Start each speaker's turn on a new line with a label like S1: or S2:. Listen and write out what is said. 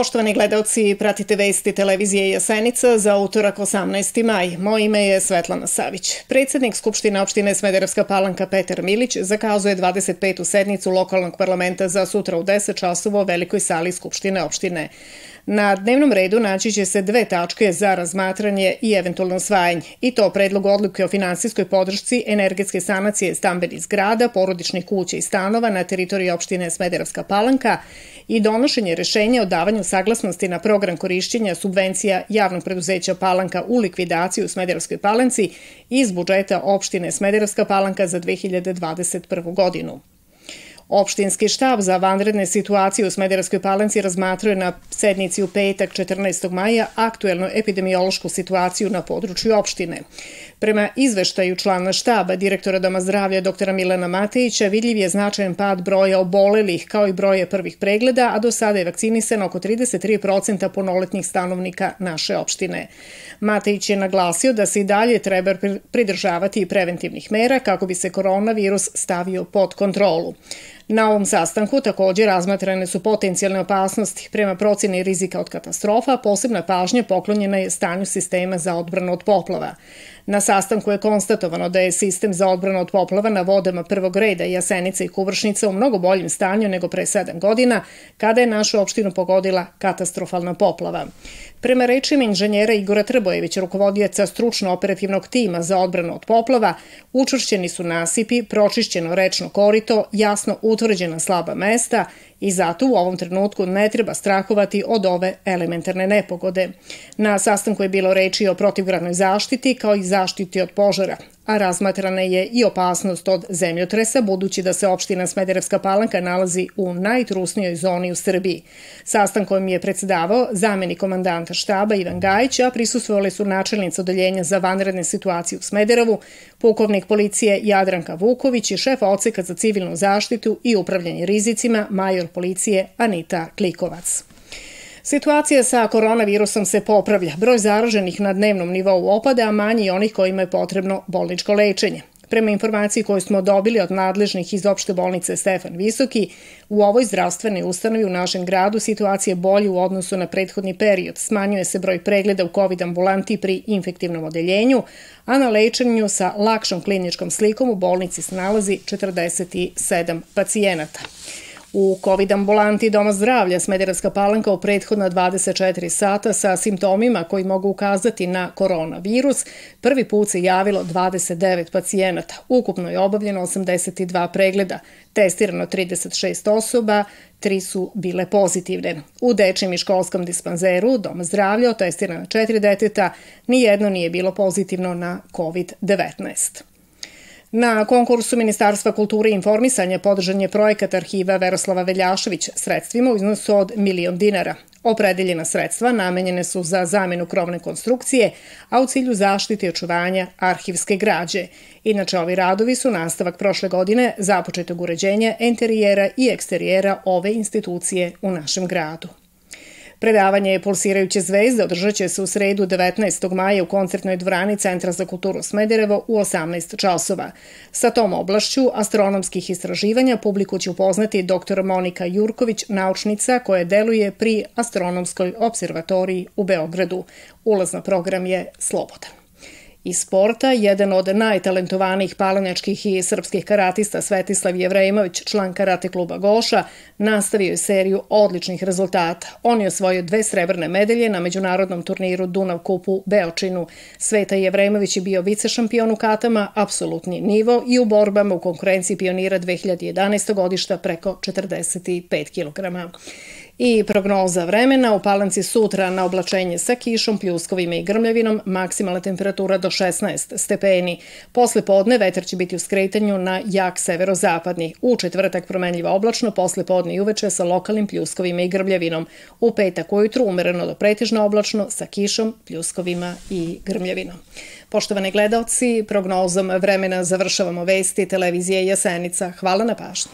S1: Poštovani gledalci, pratite vesti televizije Jasenica za utorak 18. maj. Moje ime je Svetlana Savić. Predsednik Skupštine opštine Smederevska palanka Petar Milić zakazuje 25. sednicu lokalnog parlamenta za sutra u 10 časova u velikoj sali Skupštine opštine. Na dnevnom redu naći će se dve tačke za razmatranje i eventualno osvajanje, i to predlog odluke o finansijskoj podršci energetske sanacije stambenih zgrada, porodičnih kuća i stanova na teritoriji opštine Smederevska palanka i donošenje rešenja o davanju saglasnosti na program korišćenja subvencija javnog preduzeća Palanka u likvidaciju u Smederevskoj palanci iz budžeta opštine Smederevska palanka za 2021. godinu. Opštinski štab za vanredne situacije u Smederevskoj palanci razmatruje na sednici u petak 14. maja aktuelnu epidemiološku situaciju na području opštine. Prema izveštaju člana štaba direktora Doma zdravlja dr. Milena Matejića vidljiv je značajan pad broja obolelih kao i broje prvih pregleda, a do sada je vakcinisano oko 33% punoletnih stanovnika naše opštine. Matejić je naglasio da se i dalje treba pridržavati preventivnih mera kako bi se koronavirus stavio pod kontrolu. Na ovom sastanku takođe razmatrane su potencijalne opasnosti. Prema proceni rizika od katastrofa, posebna pažnja poklonjena je stanju sistema za odbranu od poplava. Na sastanku je konstatovano da je sistem za odbranu od poplava na vodama prvog reda Jasenica i Kuvršnica u mnogo boljem stanju nego pre 7 godina, kada je našu opštinu pogodila katastrofalna poplava. Prema rečima inženjera Igora Trbojevića, rukovodioca stručno-operativnog tima za odbranu od poplava, učvršćeni su nasipi, pročišćeno rečno korito, jasno utvrđena slaba mesta i zato u ovom trenutku ne treba strahovati od ove elementarne nepogode. Na sastanku je bilo reči o protivgradnoj zaštiti kao i zaštiti od požara, a razmatrana je i opasnost od zemljotresa, budući da se opština Smederevska palanka nalazi u najtrusnijoj zoni u Srbiji. Sastankom je predsedavao zameni komandanta štaba Ivan Gajić, a prisustvovali su načelnica odeljenja za vanredne situacije u Smederevu, pukovnik policije Jadranka Vuković i šef oceka za civilnu zaštitu i upravljanje rizicima, major policije Anita Klikovac. Situacija sa koronavirusom se popravlja. Broj zaraženih na dnevnom nivou opada, a manji i onih kojima je potrebno bolničko lečenje. Prema informaciji koju smo dobili od nadležnih iz opšte bolnice Stefan Visoki, u ovoj zdravstvenoj ustanovi u našem gradu situacija je bolja u odnosu na prethodni period. Smanjuje se broj pregleda u COVID ambulanti pri infektivnom odeljenju, a na lečenju sa lakšom kliničkom slikom u bolnici se nalazi 47 pacijenata. U COVID ambulanti Doma zdravlja Smederevska palanka u prethodna 24 sata sa simptomima koji mogu ukazati na koronavirus, prvi put se javilo 29 pacijenata. Ukupno je obavljeno 82 pregleda, testirano 36 osoba, tri su bile pozitivne. U dečjem i školskom dispanzeru Doma zdravlja testirano četiri deteta, nijedno nije bilo pozitivno na COVID-19. Na konkursu Ministarstva kulture i informisanja podržan je projekat arhiva Veroslava Veljašević sredstvima u iznosu od milion dinara. Opredeljena sredstva namenjene su za zamenu krovne konstrukcije, a u cilju zaštite i očuvanja arhivske građe. Inače, ovi radovi su nastavak prošle godine započetog uređenja interijera i eksterijera ove institucije u našem gradu. Predavanje Pulsirajuće zvezde održat će se u sredu 19. maja u koncertnoj dvorani Centra za kulturu Smederevo u 18 časova. Sa tom oblašću astronomskih istraživanja publiku će upoznati dr. Monika Jurković, naučnica koja deluje pri Astronomskoj observatoriji u Beogradu. Ulaz na program je slobodan. Iz sporta, jedan od najtalentovanijih palanjačkih i srpskih karatista Svetislav Jevremović, član karate kluba Goša, nastavio je seriju odličnih rezultata. On je osvojio dve srebrne medalje na međunarodnom turniru Dunav kupu Beočinu. Sveta Jevremović je bio vice šampion u katama, apsolutni nivo i u borbama u konkurenciji pionira 2011. godišta preko 45 kilograma. I prognoza vremena u Palanci sutra na oblačenje sa kišom, pljuskovima i grmljavinom, maksimalna temperatura do 16 stepeni. Posle podne vetar će biti u skretanju na jak severozapadni. U četvrtak promenljiva oblačno, posle podne i uveče sa lokalnim pljuskovima i grmljavinom. U petak ujutru umereno do pretežno oblačno sa kišom, pljuskovima i grmljavinom. Poštovane gledalci, prognozom vremena završavamo vesti televizije Jasenica. Hvala na pažnju.